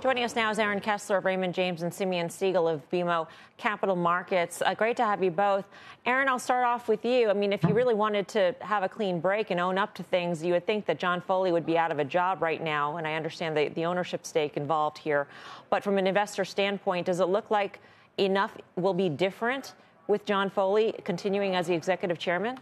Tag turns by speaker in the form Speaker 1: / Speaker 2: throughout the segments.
Speaker 1: Joining us now is Aaron Kessler of Raymond James and Simeon Siegel of BMO Capital Markets. Uh, great to have you both. Aaron, I'll start off with you. I mean, if you really wanted to have a clean break and own up to things, you would think that John Foley would be out of a job right now. And I understand the, the ownership stake involved here. But from an investor standpoint, does it look like enough will be different with John Foley continuing as the executive chairman?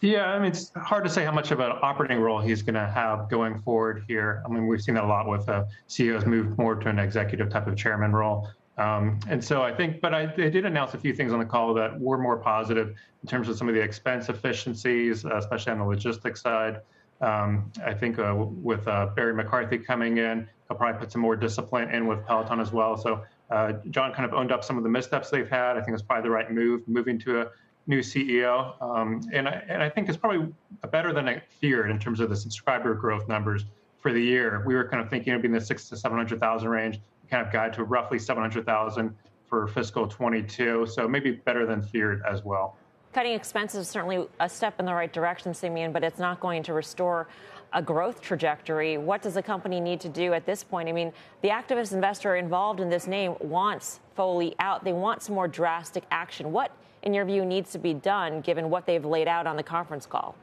Speaker 2: Yeah, I mean, it's hard to say how much of an operating role he's going to have going forward here. I mean, we've seen that a lot with uh, CEOs move more to an executive type of chairman role. Um, and so I think, but I, they did announce a few things on the call that were more positive in terms of some of the expense efficiencies, uh, especially on the logistics side. Um, I think uh, with uh, Barry McCarthy coming in, he'll probably put some more discipline in with Peloton as well. So uh, John kind of owned up some of the missteps they've had. I think it's probably the right move, moving to a new CEO, um, and, I, and I think it's probably better than I feared in terms of the subscriber growth numbers for the year. We were kind of thinking it'd be in the six to seven hundred thousand range, kind of guide to roughly seven hundred thousand for fiscal 22. So maybe better than feared as well.
Speaker 1: Cutting expenses is certainly a step in the right direction, Simeon, but it's not going to restore a growth trajectory. What does the company need to do at this point? I mean, the activist investor involved in this name wants Foley out. They want some more drastic action. What in your view, needs to be done given what they've laid out on the conference call?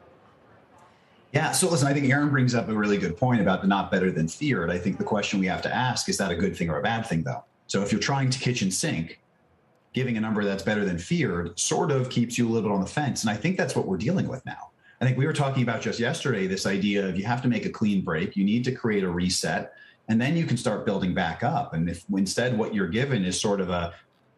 Speaker 3: Yeah, so listen, I think Aaron brings up a really good point about the not better than feared. I think the question we have to ask is that a good thing or a bad thing, though? So if you're trying to kitchen sink, giving a number that's better than feared sort of keeps you a little bit on the fence. And I think that's what we're dealing with now. I think we were talking about just yesterday this idea of you have to make a clean break, you need to create a reset, and then you can start building back up. And if instead what you're given is sort of a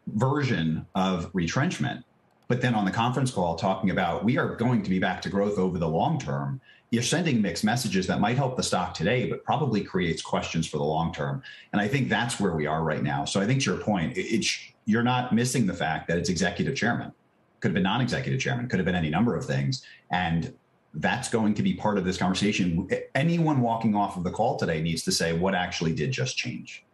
Speaker 3: version of retrenchment, but then on the conference call talking about we are going to be back to growth over the long term, you're sending mixed messages that might help the stock today, but probably creates questions for the long term. And I think that's where we are right now. So I think to your point, it's you're not missing the fact that it's executive chairman, could have been non-executive chairman, could have been any number of things, and that's going to be part of this conversation. Anyone walking off of the call today needs to say what actually did just change.